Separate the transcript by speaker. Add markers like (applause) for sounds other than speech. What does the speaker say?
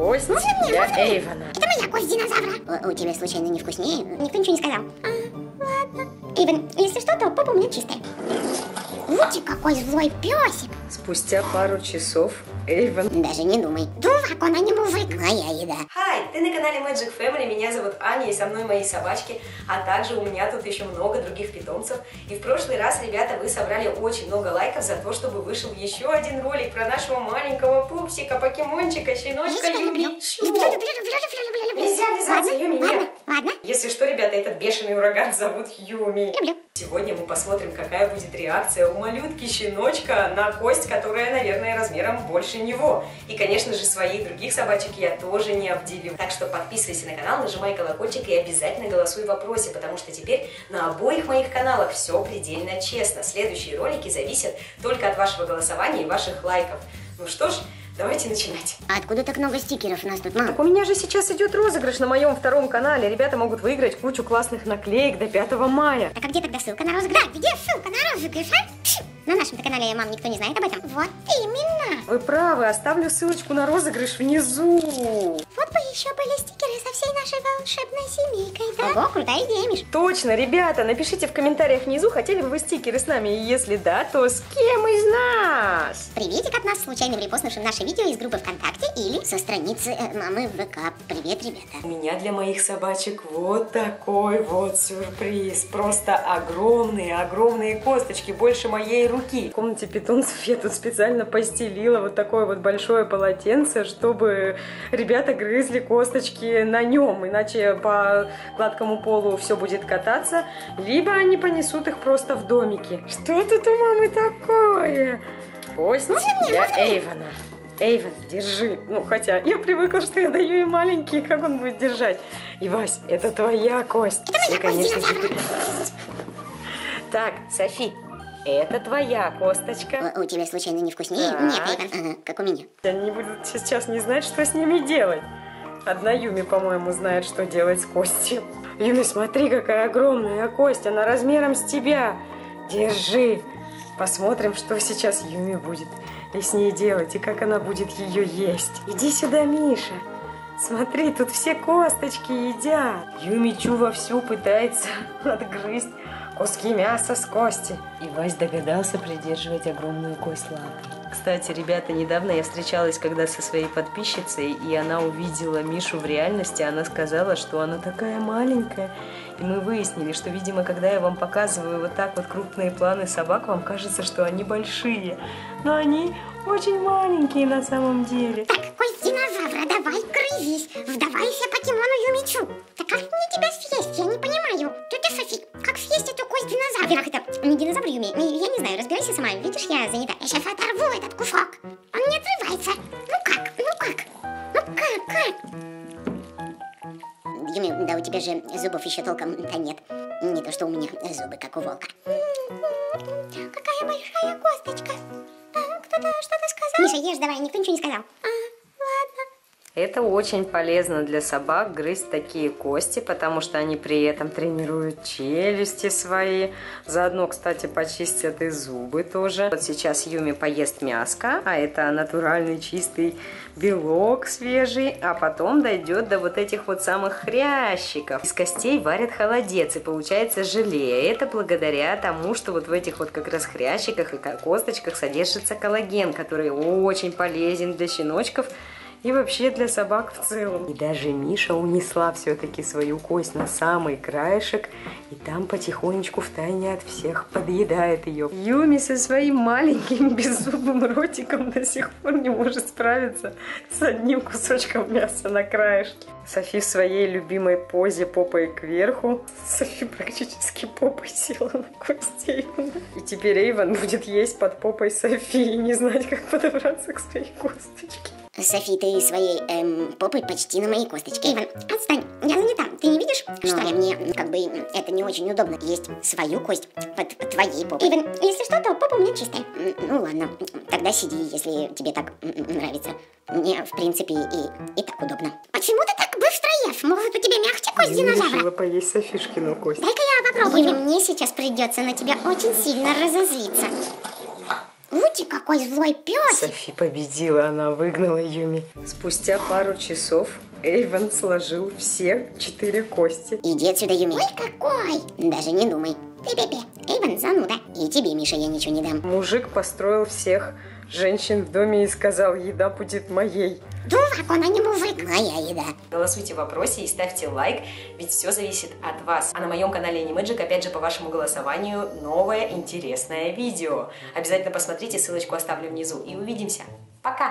Speaker 1: Кость
Speaker 2: мне?
Speaker 1: для
Speaker 2: мне?
Speaker 1: Эйвона.
Speaker 2: Это моя кость динозавра. У, у тебя случайно не вкуснее? Никто ничего не сказал. А, ладно. Эйвен, если что, то попа у меня чистая. Ути, какой злой песик.
Speaker 1: Спустя пару часов Эйвон...
Speaker 2: Даже не думай. Дурак, он, а не мужик. Моя еда.
Speaker 3: Хай, ты на канале Magic Family, меня зовут Аня, и со мной мои собачки, а также у меня тут еще много других питомцев. И в прошлый раз, ребята, вы собрали очень много лайков за то, чтобы вышел еще один ролик про нашего маленького пупсика, покемончика, щеночка
Speaker 2: Я
Speaker 3: бешеный ураган зовут Юми.
Speaker 2: люблю.
Speaker 3: Сегодня мы посмотрим, какая будет реакция у малютки щеночка на кость, которая, наверное, размером больше него. И, конечно же, своих других собачек я тоже не обделю. Так что подписывайся на канал, нажимай колокольчик и обязательно голосуй в вопросе, потому что теперь на обоих моих каналах все предельно честно. Следующие ролики зависят только от вашего голосования и ваших лайков. Ну что ж, давайте начинать.
Speaker 2: А откуда так много стикеров у нас тут, мам?
Speaker 3: Так у меня же сейчас идет розыгрыш на моем втором канале. Ребята могут выиграть кучу классных наклеек до 5 мая.
Speaker 2: Так а где тогда ссылка на розыгрыш? Да, где ссылка на розыгрыш, а? На нашем-то канале, мам, никто не знает об этом. Вот именно.
Speaker 3: Вы правы, оставлю ссылочку на розыгрыш внизу.
Speaker 2: Бы еще были стикеры со всей нашей волшебной семейкой, да? Ого, крутая идея, Миш.
Speaker 3: Точно, ребята, напишите в комментариях внизу, хотели бы вы стикеры с нами, и если да, то с кем из нас?
Speaker 2: Приветик от нас, случайным репостнувшим наше видео из группы ВКонтакте или со страницы э, мамы в ВК. Привет, ребята.
Speaker 3: У меня для моих собачек вот такой вот сюрприз. Просто огромные, огромные косточки, больше моей руки. В комнате питомцев я тут специально постелила вот такое вот большое полотенце, чтобы ребята грызли косточки на нем, иначе по гладкому полу все будет кататься, либо они понесут их просто в домике. Что тут у мамы такое?
Speaker 1: Кость для Эйвона.
Speaker 3: Эйвен, держи. Ну, хотя я привыкла, что я даю ей маленькие, как он будет держать. И, Вась, это твоя кость.
Speaker 2: Это моя кость
Speaker 3: конечно же,
Speaker 2: динозавра.
Speaker 3: Так, Софи, это твоя косточка.
Speaker 2: У, у тебя случайно не вкуснее?
Speaker 3: Так.
Speaker 2: Нет, Эйвен, ага, как у меня.
Speaker 3: Они будут сейчас не знать, что с ними делать. Одна Юми, по-моему, знает, что делать с костью. Юми, смотри, какая огромная кость. Она размером с тебя. Держи. Посмотрим, что сейчас Юми будет и с ней делать, и как она будет ее есть. Иди сюда, Миша. Смотри, тут все косточки едят. Юми Чу вовсю пытается (laughs) отгрызть куски мяса с кости. И Вась догадался придерживать огромную кость лапой. Кстати, ребята, недавно я встречалась когда со своей подписчицей, и она увидела Мишу в реальности, она сказала, что она такая маленькая. И мы выяснили, что, видимо, когда я вам показываю вот так вот крупные планы собак, вам кажется, что они большие. Но они очень маленькие на самом деле.
Speaker 2: Так, кость динозавра, давай грызись. Вдавайся покемону Юмичу. Так как мне тебя съесть? Я не понимаю. Тетя Софи, как съесть эту кость динозавра? Во-первых, это не динозавр Юми. Я не знаю, разбирайся сама. Видишь, я занята. Я сейчас Юми, да у тебя же зубов еще толком-то нет. Не то, что у меня зубы, как у волка. Какая большая косточка. А, Кто-то что-то сказал? Миша, ешь давай, никто ничего не сказал. А, ладно.
Speaker 3: Это очень полезно для собак грызть такие кости, потому что они при этом тренируют челюсти свои. Заодно, кстати, почистят и зубы тоже. Вот сейчас Юми поест мяско, а это натуральный чистый белок свежий, а потом дойдет до вот этих вот самых хрящиков. Из костей варят холодец, и получается желе. Это благодаря тому, что вот в этих вот как раз хрящиках и косточках содержится коллаген, который очень полезен для щеночков, и вообще для собак в целом. И даже Миша унесла все-таки свою кость на самый краешек, и там потихонечку втайне от всех подъедает ее. Юми со своим маленьким (laughs) беззубым ротиком до сих пор не может справиться с одним кусочком мяса на краешке. Софи в своей любимой позе попой кверху. Софи практически попой села на кость Эйвона. И теперь Эйвон будет есть под попой Софи и не знать, как подобраться к своей косточке.
Speaker 2: Софи, ты своей эм, попой почти на моей косточке. Эйвен, отстань, я занята. Ты не видишь, что ли? Мне как бы это не очень удобно. Есть свою кость под твоей попой. Эйвен, если что, то попа у меня чистая. Ну ладно, тогда сиди, если тебе так нравится. Мне, в принципе, и, и так удобно. Почему ты так быстро ешь? Может, у тебя мягче кость
Speaker 3: Я
Speaker 2: динозавра?
Speaker 3: решила поесть Софишкину кость.
Speaker 2: Дай-ка я попробую. Юми, мне сейчас придется на тебя очень сильно разозлиться. Ути, какой злой пес.
Speaker 3: Софи победила, она выгнала Юми. Спустя пару часов Эйвен сложил все четыре кости.
Speaker 2: Иди отсюда, Юми. Ой, какой. Даже не думай. Ты, Пепе, Эйвен зануда. И тебе, Миша, я ничего не дам.
Speaker 3: Мужик построил всех женщин в доме и сказал, еда будет моей.
Speaker 2: Дурак, он, а не мужик. Моя еда.
Speaker 4: Голосуйте в вопросе и ставьте лайк, ведь все зависит от вас. А на моем канале Animagic, опять же, по вашему голосованию, новое интересное видео. Обязательно посмотрите, ссылочку оставлю внизу. И увидимся. Пока!